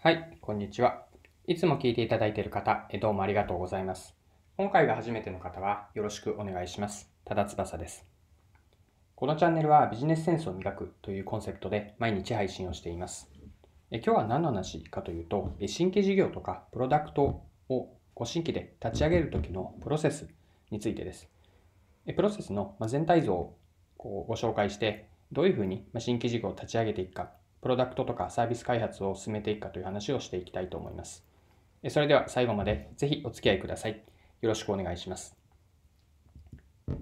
はい、こんにちは。いつも聞いていただいている方、どうもありがとうございます。今回が初めての方はよろしくお願いします。ただ翼です。このチャンネルはビジネスセンスを磨くというコンセプトで毎日配信をしています。え今日は何の話かというと、新規事業とかプロダクトをご新規で立ち上げる時のプロセスについてです。プロセスの全体像をご紹介して、どういうふうに新規事業を立ち上げていくか、プロダクトとかサービス開発を進めていくかという話をしていきたいと思います。それでは最後までぜひお付き合いください。よろしくお願いします。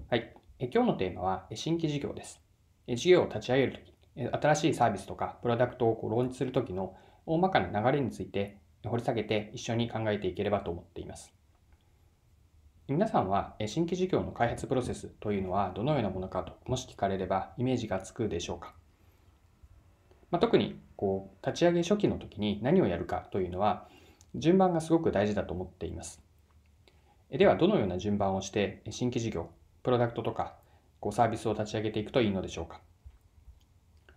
はい。今日のテーマは新規事業です。事業を立ち上げるとき、新しいサービスとかプロダクトをこうローンチするときの大まかな流れについて掘り下げて一緒に考えていければと思っています。皆さんは新規事業の開発プロセスというのはどのようなものかともし聞かれればイメージがつくでしょうか？まあ、特にこう立ち上げ初期の時に何をやるかというのは順番がすごく大事だと思っています。ではどのような順番をして新規事業、プロダクトとかこうサービスを立ち上げていくといいのでしょうか。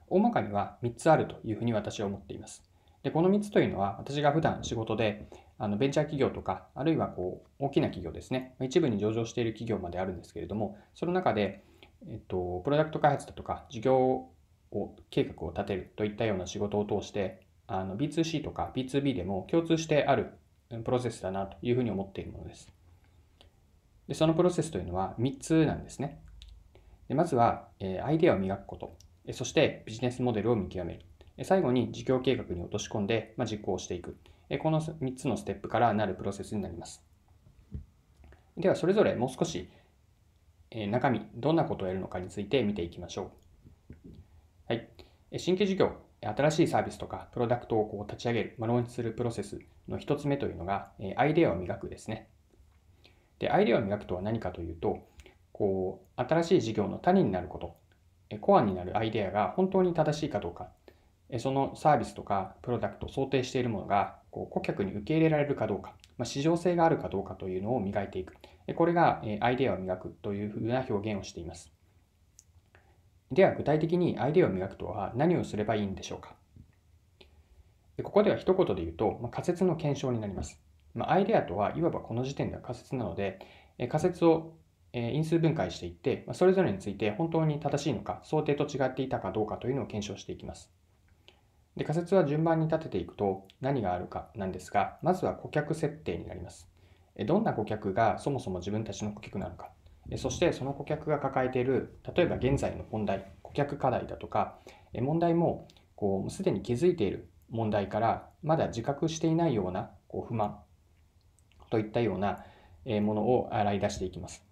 大まかには3つあるというふうに私は思っています。でこの3つというのは私が普段仕事であのベンチャー企業とかあるいはこう大きな企業ですね一部に上場している企業まであるんですけれどもその中で、えっと、プロダクト開発だとか事業を計画を立てるといったような仕事を通してあの B2C とか B2B でも共通してあるプロセスだなというふうに思っているものです。でそのプロセスというのは3つなんですね。でまずは、えアイデアを磨くこと、そしてビジネスモデルを見極める、最後に事業計画に落とし込んで、まあ、実行していく。この3つのステップからなるプロセスになります。では、それぞれもう少しえ中身、どんなことをやるのかについて見ていきましょう。はい。新規事業、新しいサービスとかプロダクトをこう立ち上げる、まあ、ローンチするプロセスの1つ目というのが、アイデアを磨くですね。で、アイデアを磨くとは何かというと、こう、新しい事業の種になること、コアになるアイデアが本当に正しいかどうか、そのサービスとかプロダクト、想定しているものがこう顧客に受け入れられるかどうか、まあ、市場性があるかどうかというのを磨いていく。これがアイデアを磨くというふうな表現をしています。では具体的にアイデアを磨くとは何をすればいいんでしょうか？ここでは一言で言うと、まあ、仮説の検証になります。まあ、アイデアとはいわばこの時点では仮説なので、仮説を因数分解していって、それぞれについて本当に正しいのか、想定と違っていたかどうかというのを検証していきます。で仮説は順番に立てていくと何があるかなんですが、まずは顧客設定になります。どんな顧客がそもそも自分たちの顧客なのか、そしてその顧客が抱えている、例えば現在の問題、顧客課題だとか、問題もこうすでに気づいている問題からまだ自覚していないようなこう不満といったようなものを洗い出していきます。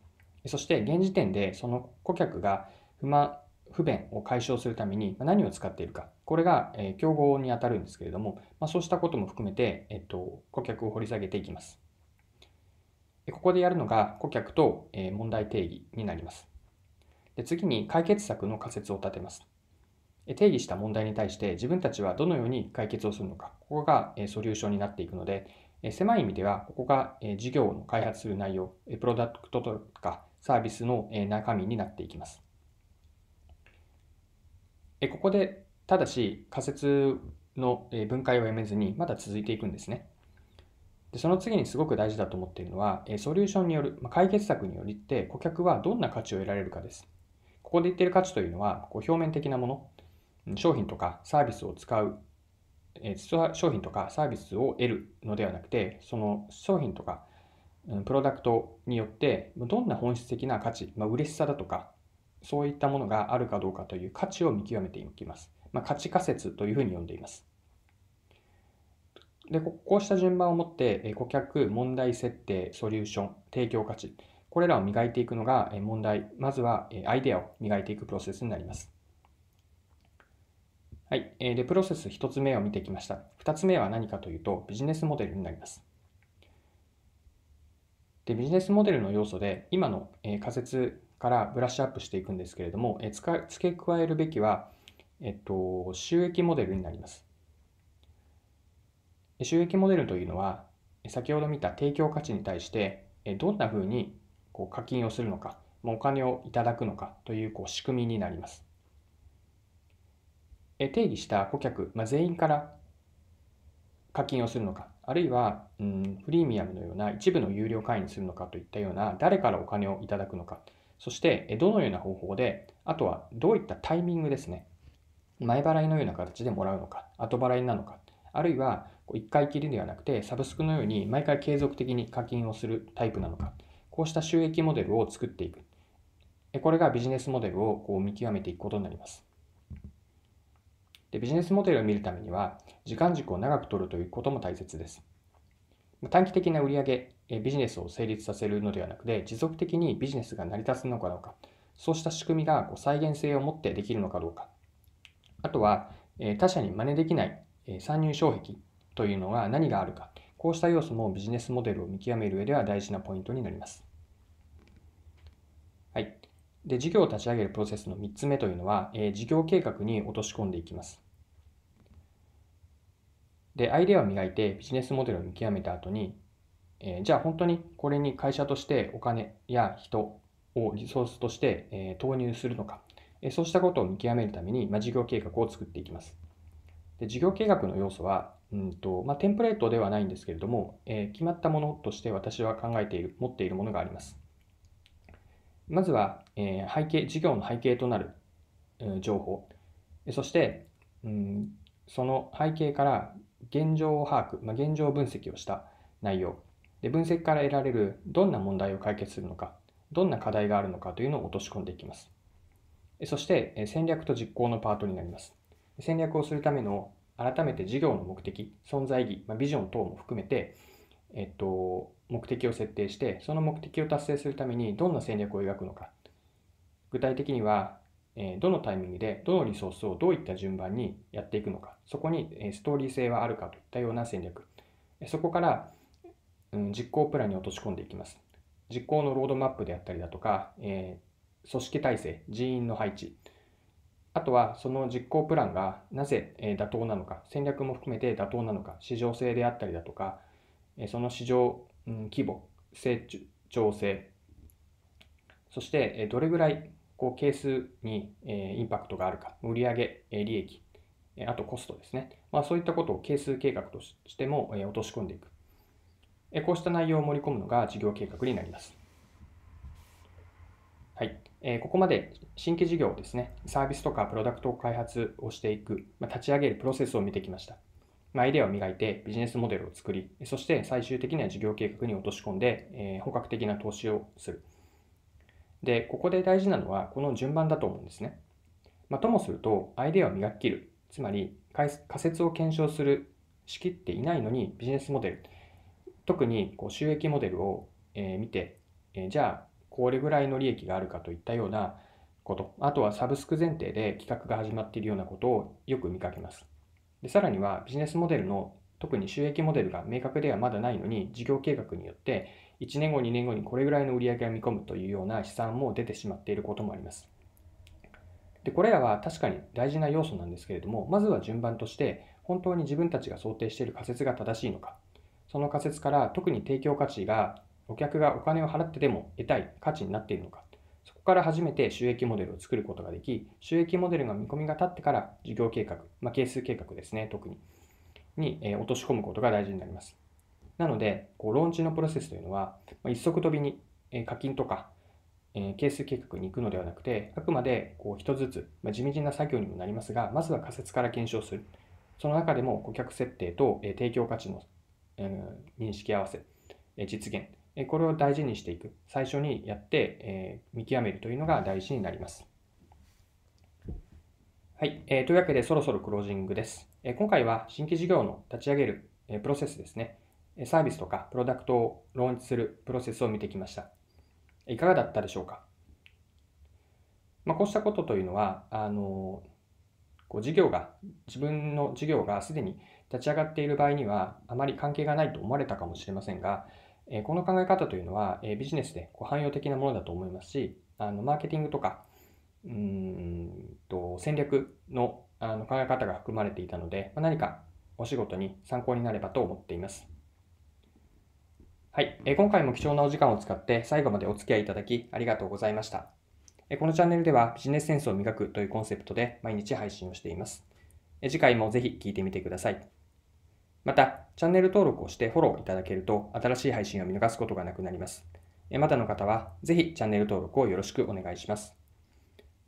そして現時点でその顧客が不満、不便を解消するために何を使っているか、これが競合にあたるんですけれども、ま、そうしたことも含めて、えっと、顧客を掘り下げていきます。ここでやるのが顧客と問題定義になります。で次に解決策の仮説を立てます。定義した問題に対して自分たちはどのように解決をするのか、ここがソリューションになっていくので、狭い意味ではここが事業の開発する内容、プロダクトとかサービスの中身になっていきます。ここでただし仮説の分解をやめずにまだ続いていくんですね。でその次にすごく大事だと思っているのは、ソリューションによる、解決策によりって顧客はどんな価値を得られるかです。ここで言っている価値というのは、こう表面的なもの、商品とかサービスを使う、え商品とかサービスを得るのではなくて、その商品とかプロダクトによってどんな本質的な価値、まあ、嬉しさだとか、そういったものがあるかどうかという価値を見極めていきます。まあ、価値仮説というふうに呼んでいます。で、こうした順番を持って、顧客、問題設定、ソリューション、提供価値、これらを磨いていくのが問題、まずはアイデアを磨いていくプロセスになります。はい。で、プロセス1つ目を見てきました。2つ目は何かというと、ビジネスモデルになります。で、ビジネスモデルの要素で、今の仮説からブラッシュアップしていくんですけれども、付け加えるべきは、えっと、収益モデルになります。収益モデルというのは、先ほど見た提供価値に対して、どんなふうにこう課金をするのか、お金をいただくのかというこう仕組みになります。定義した顧客、まあ、全員から課金をするのか、あるいは、うん、プレミアムのような一部の有料会員にするのかといったような、誰からお金をいただくのか、そしてどのような方法で、あとはどういったタイミングですね、前払いのような形でもらうのか、後払いなのか、あるいはこう1回きりではなくて、サブスクのように毎回継続的に課金をするタイプなのか、こうした収益モデルを作っていく。これがビジネスモデルをこう見極めていくことになります。でビジネスモデルを見るためには、時間軸を長く取るということも大切です。短期的な売上、ビジネスを成立させるのではなくて、持続的にビジネスが成り立つのかどうか、そうした仕組みがこう再現性を持ってできるのかどうか、あとは他社に真似できない参入障壁というのが何があるか、こうした要素もビジネスモデルを見極める上では大事なポイントになります。はい。で、事業を立ち上げるプロセスの3つ目というのは、えー、事業計画に落とし込んでいきます。で、アイデアを磨いてビジネスモデルを見極めた後に、えー、じゃあ本当にこれに会社としてお金や人をリソースとして、えー、投入するのか、えそうしたことを見極めるために、まあ、事業計画を作っていきます。で事業計画の要素は、うんとまあ、テンプレートではないんですけれども、えー、決まったものとして私は考えている、持っているものがあります。まずは、えー、背景、事業の背景となる、えー、情報、そして、うん、その背景から現状を把握、まあ、現状分析をした内容で、分析から得られるどんな問題を解決するのか、どんな課題があるのかというのを落とし込んでいきます。そして戦略と実行のパートになります。戦略をするための改めて事業の目的、存在意義、まあ、ビジョン等も含めて、えっと、目的を設定して、その目的を達成するためにどんな戦略を描くのか。具体的には、えどのタイミングでどのリソースをどういった順番にやっていくのか。そこにえストーリー性はあるかといったような戦略。そこから、うん、実行プランに落とし込んでいきます。実行のロードマップであったりだとか、え、組織体制、人員の配置、あとはその実行プランがなぜ妥当なのか、戦略も含めて妥当なのか、市場性であったりだとか、その市場規模、成長性、そしてどれぐらいこう係数にインパクトがあるか、売上、利益、あとコストですね。まあ、そういったことを係数計画としても落とし込んでいく。こうした内容を盛り込むのが事業計画になります。えここまで新規事業ですね、サービスとかプロダクトを開発をしていく、ま、立ち上げるプロセスを見てきました。ま、アイデアを磨いてビジネスモデルを作り、そして最終的には事業計画に落とし込んで、え、本格的な投資をする。で、ここで大事なのはこの順番だと思うんですね。まあ、ともすると、アイデアを磨き切る、つまり仮説を検証する、しきっていないのにビジネスモデル、特にこう収益モデルを、え、見て、え、じゃあこれぐらいの利益があるかといったようなこと、あとはサブスク前提で企画が始まっているようなことをよく見かけます。でさらにはビジネスモデルの特に収益モデルが明確ではまだないのに事業計画によって1年後2年後にこれぐらいの売り上げを見込むというような試算も出てしまっていることもあります。でこれらは確かに大事な要素なんですけれどもまずは順番として本当に自分たちが想定している仮説が正しいのかその仮説から特に提供価値がお客がお金を払ってでも得たい価値になっているのか、そこから初めて収益モデルを作ることができ、収益モデルが見込みが立ってから事業計画、まあ、係数計画ですね、特に、に、え落とし込むことが大事になります。なので、こうローンチのプロセスというのは、まあ、一足飛びに、え課金とか、え係数計画に行くのではなくて、あくまでこう一つずつ、まあ、地道な作業にもなりますが、まずは仮説から検証する。その中でも顧客設定と、え提供価値の、え認識合わせ、え実現、これを大事にしていく。最初にやって、え見極めるというのが大事になります。はい、え。というわけでそろそろクロージングです。え今回は新規事業の立ち上げる、えプロセスですね。サービスとかプロダクトをローンチするプロセスを見てきました。いかがだったでしょうか、まあ、こうしたことというのは、あのこう事業が、自分の事業がすでに立ち上がっている場合にはあまり関係がないと思われたかもしれませんが、えこの考え方というのは、えビジネスでこう汎用的なものだと思いますし、あのマーケティングとか、うんと戦略のあの考え方が含まれていたので、ま何かお仕事に参考になればと思っています。はい、え今回も貴重なお時間を使って最後までお付き合いいただきありがとうございました。えこのチャンネルではビジネスセンスを磨くというコンセプトで毎日配信をしています。え次回もぜひ聴いてみてください。また、チャンネル登録をしてフォローいただけると、新しい配信を見逃すことがなくなります。まだの方は、ぜひチャンネル登録をよろしくお願いします。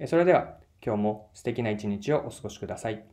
それでは、今日も素敵な一日をお過ごしください。